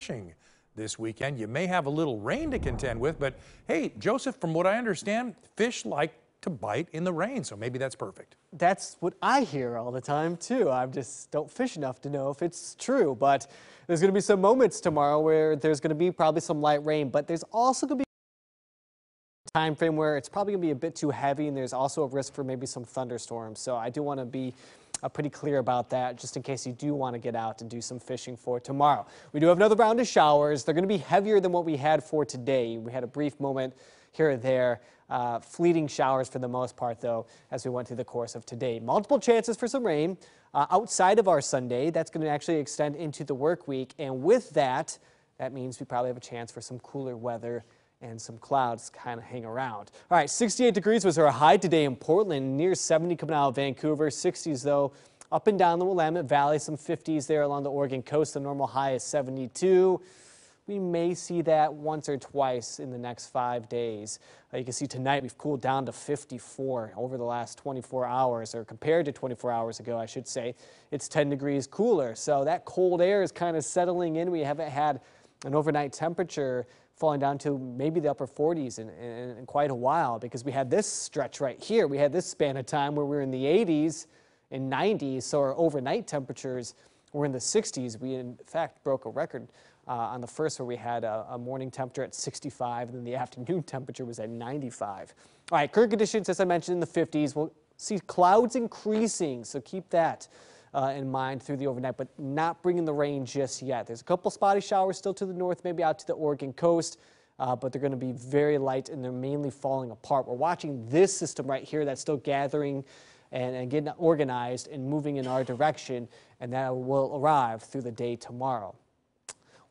fishing this weekend. You may have a little rain to contend with, but hey, Joseph, from what I understand, fish like to bite in the rain, so maybe that's perfect. That's what I hear all the time too. I just don't fish enough to know if it's true, but there's going to be some moments tomorrow where there's going to be probably some light rain, but there's also going to be time frame where it's probably going to be a bit too heavy and there's also a risk for maybe some thunderstorms. So I do want to be uh, pretty clear about that just in case you do want to get out and do some fishing for tomorrow. We do have another round of showers. They're going to be heavier than what we had for today. We had a brief moment here or there. Uh, fleeting showers for the most part, though, as we went through the course of today. Multiple chances for some rain uh, outside of our Sunday. That's going to actually extend into the work week. And with that, that means we probably have a chance for some cooler weather and some clouds kind of hang around. All right, 68 degrees was our high today in Portland, near 70 coming out of Vancouver. 60s though, up and down the Willamette Valley, some 50s there along the Oregon coast. The normal high is 72. We may see that once or twice in the next five days. Uh, you can see tonight we've cooled down to 54 over the last 24 hours, or compared to 24 hours ago, I should say. It's 10 degrees cooler, so that cold air is kind of settling in. We haven't had an overnight temperature falling down to maybe the upper 40s in, in, in, quite a while because we had this stretch right here. We had this span of time where we were in the 80s and 90s, so our overnight temperatures were in the 60s. We, in fact, broke a record uh, on the first where we had a, a, morning temperature at 65 and then the afternoon temperature was at 95. All right, current conditions, as I mentioned, in the 50s. We'll see clouds increasing, so keep that uh, in mind through the overnight, but not bringing the rain just yet. There's a couple spotty showers still to the north, maybe out to the Oregon coast, uh, but they're going to be very light and they're mainly falling apart. We're watching this system right here that's still gathering and, and getting organized and moving in our direction, and that will arrive through the day tomorrow.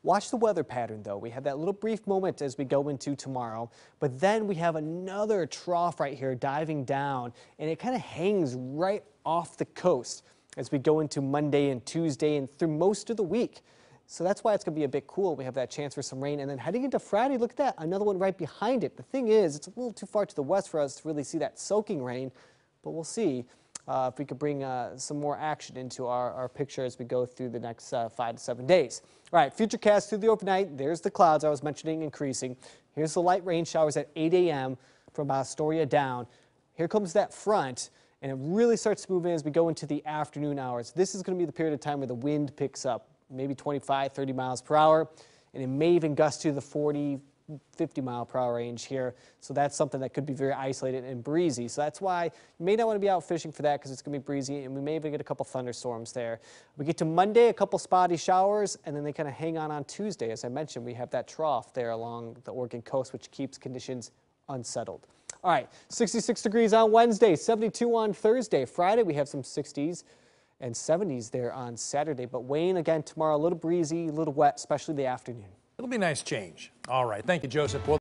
Watch the weather pattern though. We have that little brief moment as we go into tomorrow, but then we have another trough right here diving down and it kind of hangs right off the coast as we go into Monday and Tuesday and through most of the week. So that's why it's going to be a bit cool. We have that chance for some rain. And then heading into Friday, look at that, another one right behind it. The thing is, it's a little too far to the west for us to really see that soaking rain, but we'll see uh, if we could bring uh, some more action into our, our picture as we go through the next uh, five to seven days. All right, future cast through the overnight. There's the clouds I was mentioning increasing. Here's the light rain showers at 8 a.m. from Astoria down. Here comes that front and it really starts to move in as we go into the afternoon hours. This is going to be the period of time where the wind picks up, maybe 25, 30 miles per hour, and it may even gust to the 40, 50 mile per hour range here. So that's something that could be very isolated and breezy. So that's why you may not want to be out fishing for that because it's going to be breezy and we may even get a couple thunderstorms there. We get to Monday, a couple spotty showers, and then they kind of hang on on Tuesday. As I mentioned, we have that trough there along the Oregon coast, which keeps conditions unsettled. All right, 66 degrees on Wednesday, 72 on Thursday. Friday, we have some 60s and 70s there on Saturday. But Wayne, again, tomorrow, a little breezy, a little wet, especially the afternoon. It'll be a nice change. All right. Thank you, Joseph. Well